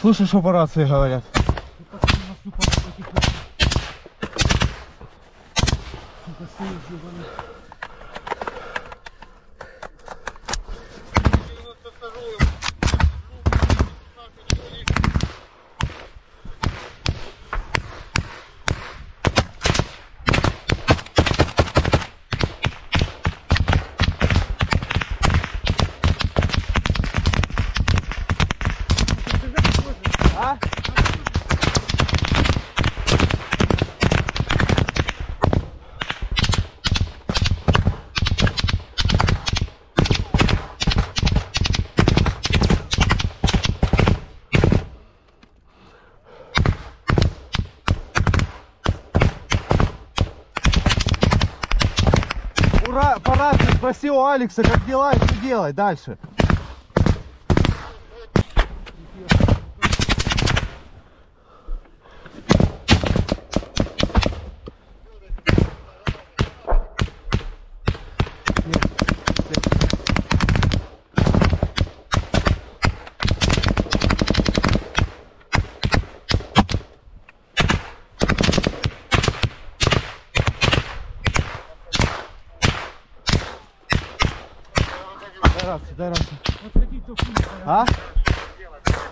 Слушай, что по рации говорят. А? По спроси у Алекса, как дела и что делать дальше. Рацию, дай рацию. Отходить до фу, А?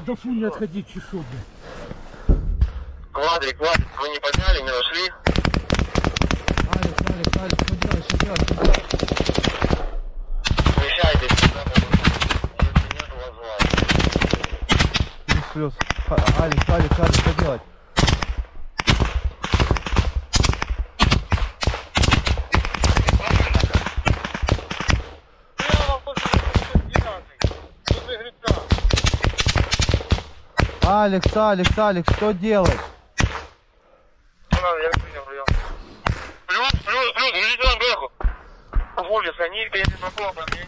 до фу не отходить, чешу, блядь. Квадрик, квадрик, вы не подняли, не нашли? Алекс, Алекс, Алекс, что делать, что делать, что делать? Смещайтесь сюда, если нет, плюс. А- Алекс, Алекс, Алекс, что делать? Алекс, Алекс, Алекс, что делать? Плюс, плюс, плюс, идите на бэху. Улица, они едут на бок, они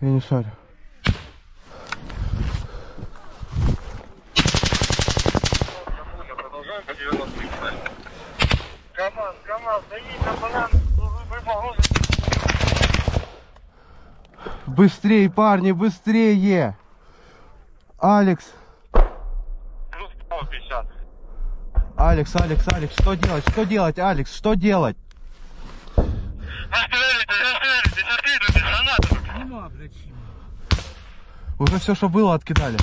Я не шарю. Продолжаем по 90 КамАЗ, КамАЗ, даите на банан, вы погрузите. Быстрее, парни, быстрее! Алекс, Плюс 150. Алекс, Алекс, Алекс, что делать? Что делать, Алекс? Что делать? Уже все, что было, откидали.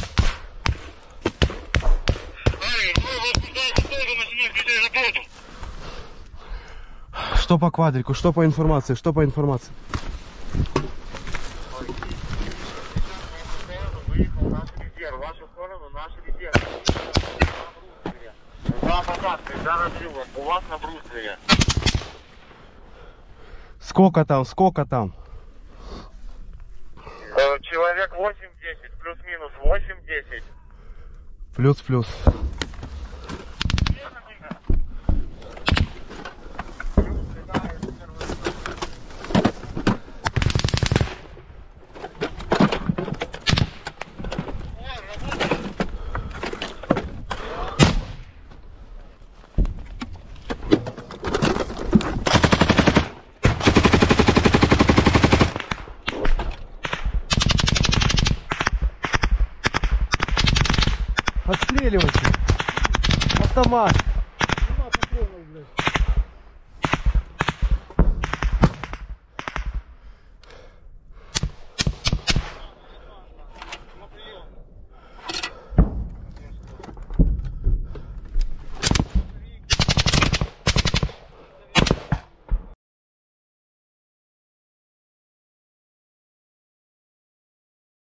Что по квадрику? Что по информации? Что по информации? У вас на бруствере. Сколько там? Сколько там? Э, Человек 8-10, плюс-минус 8-10. Плюс-плюс. Отстреливайте. Автомат.